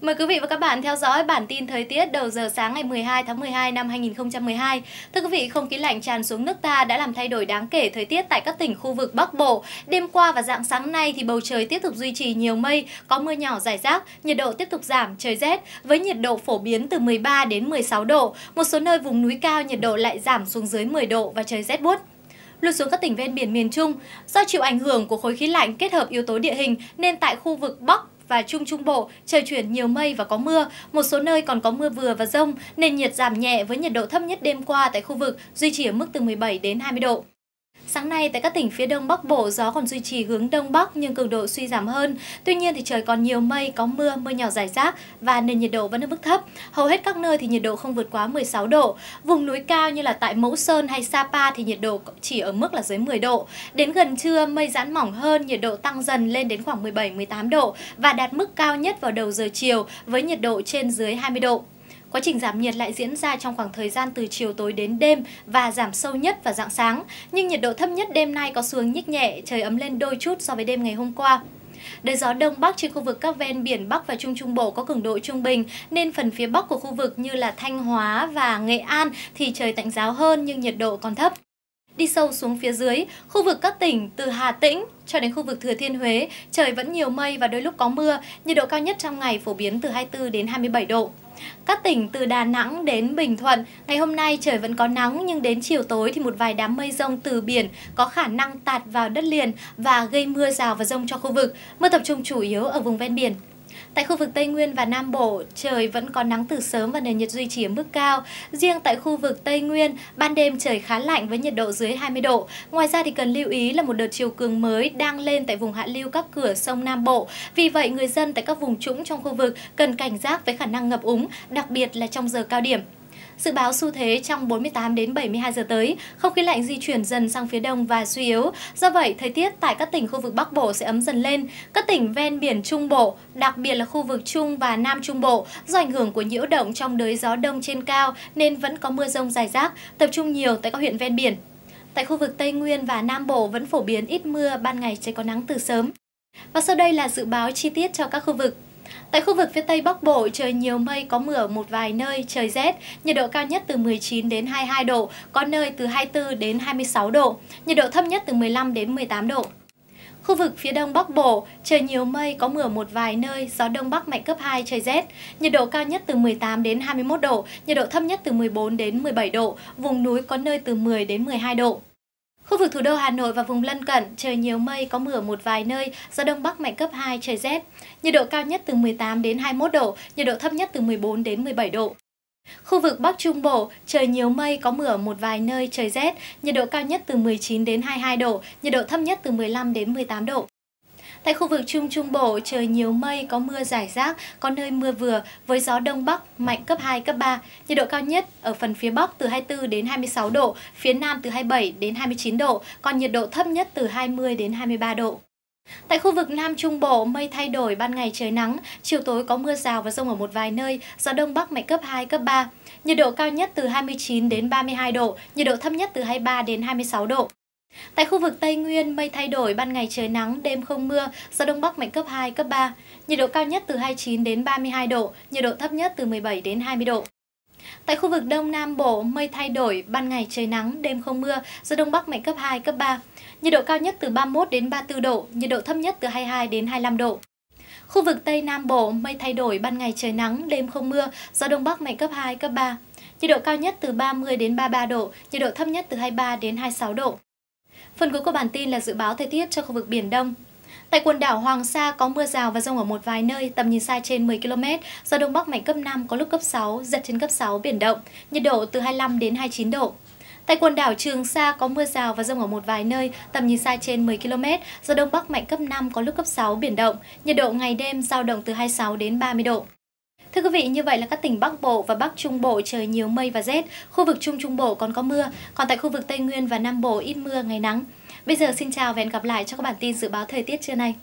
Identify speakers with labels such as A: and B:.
A: Mời quý vị và các bạn theo dõi bản tin thời tiết đầu giờ sáng ngày 12 tháng 12 năm 2012. Thưa quý vị, không khí lạnh tràn xuống nước ta đã làm thay đổi đáng kể thời tiết tại các tỉnh khu vực Bắc Bộ. Đêm qua và dạng sáng nay thì bầu trời tiếp tục duy trì nhiều mây, có mưa nhỏ rải rác, nhiệt độ tiếp tục giảm, trời rét với nhiệt độ phổ biến từ 13 đến 16 độ. Một số nơi vùng núi cao nhiệt độ lại giảm xuống dưới 10 độ và trời rét buốt lui xuống các tỉnh ven biển miền Trung. Do chịu ảnh hưởng của khối khí lạnh kết hợp yếu tố địa hình nên tại khu vực Bắc và Trung Trung Bộ, trời chuyển nhiều mây và có mưa, một số nơi còn có mưa vừa và rông, nên nhiệt giảm nhẹ với nhiệt độ thấp nhất đêm qua tại khu vực duy trì ở mức từ 17 đến 20 độ. Sáng nay tại các tỉnh phía đông bắc bộ gió còn duy trì hướng đông bắc nhưng cường độ suy giảm hơn. Tuy nhiên thì trời còn nhiều mây, có mưa, mưa nhỏ rải rác và nền nhiệt độ vẫn ở mức thấp. Hầu hết các nơi thì nhiệt độ không vượt quá 16 độ. Vùng núi cao như là tại Mẫu Sơn hay Sapa thì nhiệt độ chỉ ở mức là dưới 10 độ. Đến gần trưa mây giãn mỏng hơn, nhiệt độ tăng dần lên đến khoảng 17-18 độ và đạt mức cao nhất vào đầu giờ chiều với nhiệt độ trên dưới 20 độ. Quá trình giảm nhiệt lại diễn ra trong khoảng thời gian từ chiều tối đến đêm và giảm sâu nhất vào dạng sáng, nhưng nhiệt độ thấp nhất đêm nay có xuống nhích nhẹ, trời ấm lên đôi chút so với đêm ngày hôm qua. Đới gió đông bắc trên khu vực các ven biển Bắc và Trung Trung Bộ có cường độ trung bình, nên phần phía Bắc của khu vực như là Thanh Hóa và Nghệ An thì trời tạnh giáo hơn nhưng nhiệt độ còn thấp. Đi sâu xuống phía dưới, khu vực các tỉnh từ Hà Tĩnh cho đến khu vực Thừa Thiên Huế, trời vẫn nhiều mây và đôi lúc có mưa, nhiệt độ cao nhất trong ngày phổ biến từ 24 đến 27 độ. Các tỉnh từ Đà Nẵng đến Bình Thuận, ngày hôm nay trời vẫn có nắng nhưng đến chiều tối thì một vài đám mây rông từ biển có khả năng tạt vào đất liền và gây mưa rào và rông cho khu vực. Mưa tập trung chủ yếu ở vùng ven biển. Tại khu vực Tây Nguyên và Nam Bộ, trời vẫn có nắng từ sớm và nền nhiệt duy trì ở mức cao. Riêng tại khu vực Tây Nguyên, ban đêm trời khá lạnh với nhiệt độ dưới 20 độ. Ngoài ra thì cần lưu ý là một đợt chiều cường mới đang lên tại vùng hạ lưu các cửa sông Nam Bộ. Vì vậy, người dân tại các vùng trũng trong khu vực cần cảnh giác với khả năng ngập úng, đặc biệt là trong giờ cao điểm. Dự báo xu thế trong 48 đến 72 giờ tới, không khí lạnh di chuyển dần sang phía đông và suy yếu. Do vậy, thời tiết tại các tỉnh khu vực Bắc Bộ sẽ ấm dần lên. Các tỉnh ven biển Trung Bộ, đặc biệt là khu vực Trung và Nam Trung Bộ, do ảnh hưởng của nhiễu động trong đới gió đông trên cao nên vẫn có mưa rông rải rác, tập trung nhiều tại các huyện ven biển. Tại khu vực Tây Nguyên và Nam Bộ vẫn phổ biến ít mưa, ban ngày trời có nắng từ sớm. Và sau đây là dự báo chi tiết cho các khu vực. Tại khu vực phía Tây Bắc Bộ, trời nhiều mây có mưa ở một vài nơi, trời rét, nhiệt độ cao nhất từ 19 đến 22 độ, có nơi từ 24 đến 26 độ, nhiệt độ thấp nhất từ 15 đến 18 độ. Khu vực phía đông bắc bộ, trời nhiều mây, có mưa một vài nơi, gió đông bắc mạnh cấp 2, trời rét. Nhiệt độ cao nhất từ 18 đến 21 độ, nhiệt độ thấp nhất từ 14 đến 17 độ, vùng núi có nơi từ 10 đến 12 độ. Khu vực thủ đô Hà Nội và vùng lân cận, trời nhiều mây, có mưa một vài nơi, gió đông bắc mạnh cấp 2, trời rét. Nhiệt độ cao nhất từ 18 đến 21 độ, nhiệt độ thấp nhất từ 14 đến 17 độ. Khu vực Bắc Trung Bộ, trời nhiều mây, có mưa một vài nơi, trời rét, nhiệt độ cao nhất từ 19 đến 22 độ, nhiệt độ thấp nhất từ 15 đến 18 độ. Tại khu vực Trung Trung Bộ, trời nhiều mây, có mưa rải rác, có nơi mưa vừa với gió Đông Bắc mạnh cấp 2, cấp 3. Nhiệt độ cao nhất ở phần phía Bắc từ 24 đến 26 độ, phía Nam từ 27 đến 29 độ, còn nhiệt độ thấp nhất từ 20 đến 23 độ. Tại khu vực Nam Trung Bộ, mây thay đổi, ban ngày trời nắng, chiều tối có mưa rào và rông ở một vài nơi, gió Đông Bắc mạnh cấp 2, cấp 3. Nhiệt độ cao nhất từ 29 đến 32 độ, nhiệt độ thấp nhất từ 23 đến 26 độ. Tại khu vực Tây Nguyên, mây thay đổi, ban ngày trời nắng, đêm không mưa, gió Đông Bắc mạnh cấp 2, cấp 3. Nhiệt độ cao nhất từ 29 đến 32 độ, nhiệt độ thấp nhất từ 17 đến 20 độ. Tại khu vực Đông Nam Bộ, mây thay đổi, ban ngày trời nắng, đêm không mưa, gió Đông Bắc mạnh cấp 2, cấp 3. Nhiệt độ cao nhất từ 31 đến 34 độ, nhiệt độ thấp nhất từ 22 đến 25 độ. Khu vực Tây Nam Bộ, mây thay đổi, ban ngày trời nắng, đêm không mưa, gió Đông Bắc mạnh cấp 2, cấp 3. Nhiệt độ cao nhất từ 30 đến 33 độ, nhiệt độ thấp nhất từ 23 đến 26 độ. Phần cuối của bản tin là dự báo thời tiết cho khu vực Biển Đông. Tại quần đảo Hoàng Sa có mưa rào và rông ở một vài nơi, tầm nhìn xa trên 10 km, gió đông bắc mạnh cấp 5, có lúc cấp 6, giật trên cấp 6, biển động, nhiệt độ từ 25 đến 29 độ. Tại quần đảo Trường Sa có mưa rào và rông ở một vài nơi, tầm nhìn xa trên 10 km, gió đông bắc mạnh cấp 5, có lúc cấp 6, biển động, nhiệt độ ngày đêm giao động từ 26 đến 30 độ. Thưa quý vị, như vậy là các tỉnh Bắc Bộ và Bắc Trung Bộ trời nhiều mây và rét, khu vực Trung Trung Bộ còn có mưa, còn tại khu vực Tây Nguyên và Nam Bộ ít mưa, ngày nắng. Bây giờ xin chào và hẹn gặp lại cho các bản tin dự báo thời tiết trưa nay.